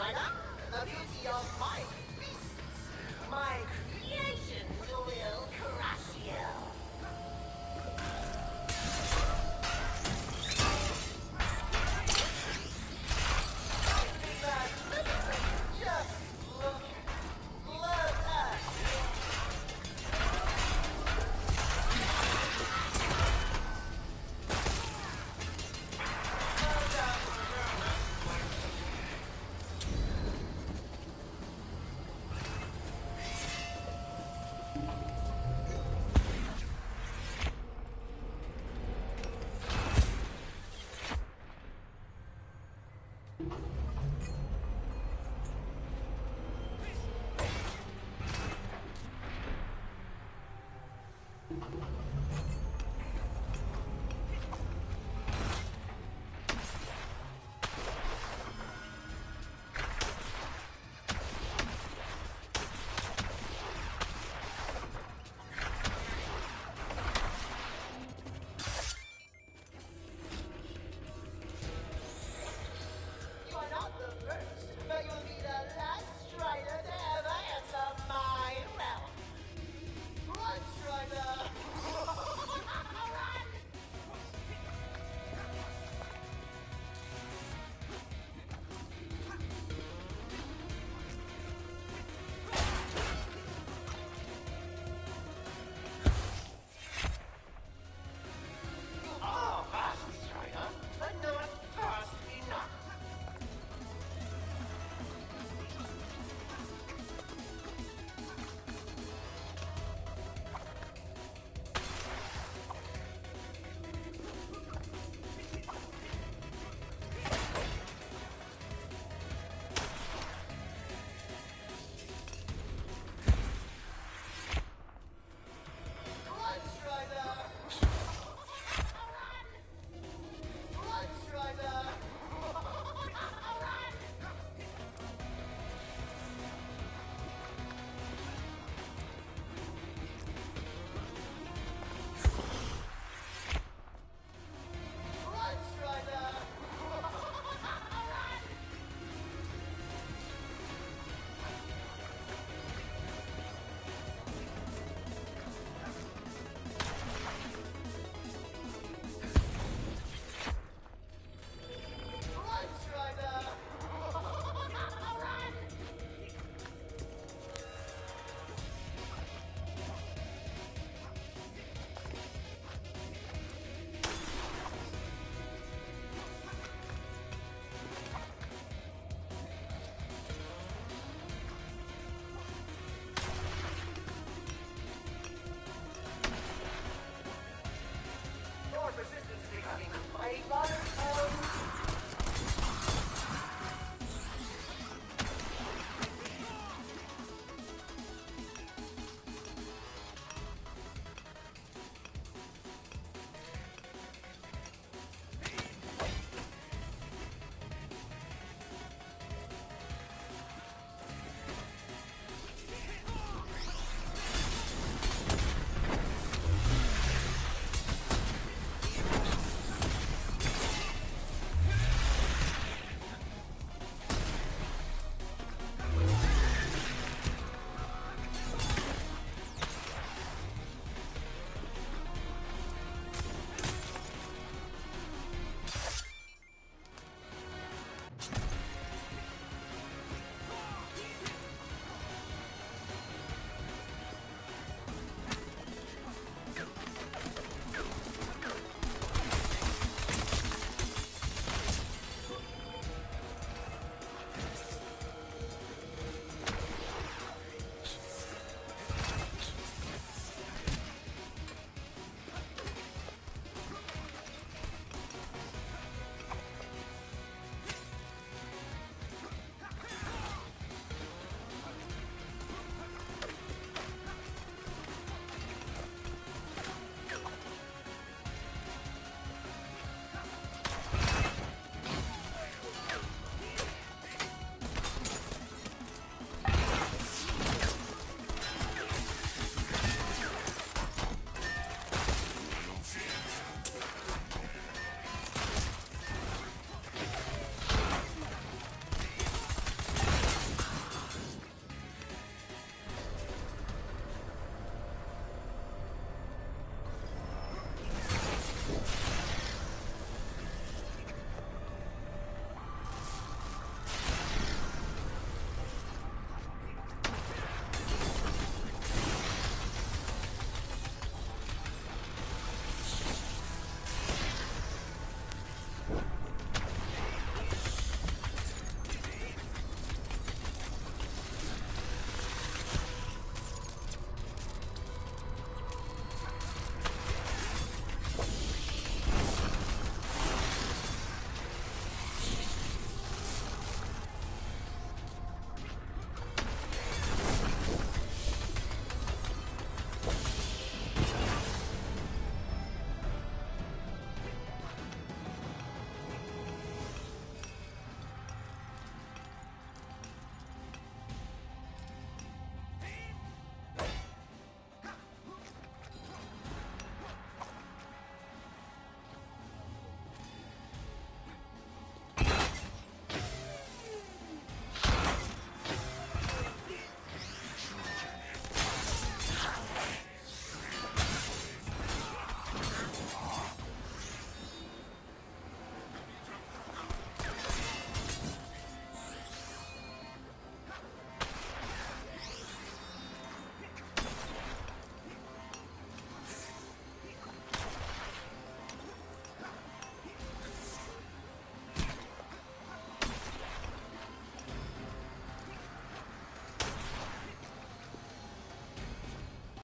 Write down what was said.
The beauty of my beasts. My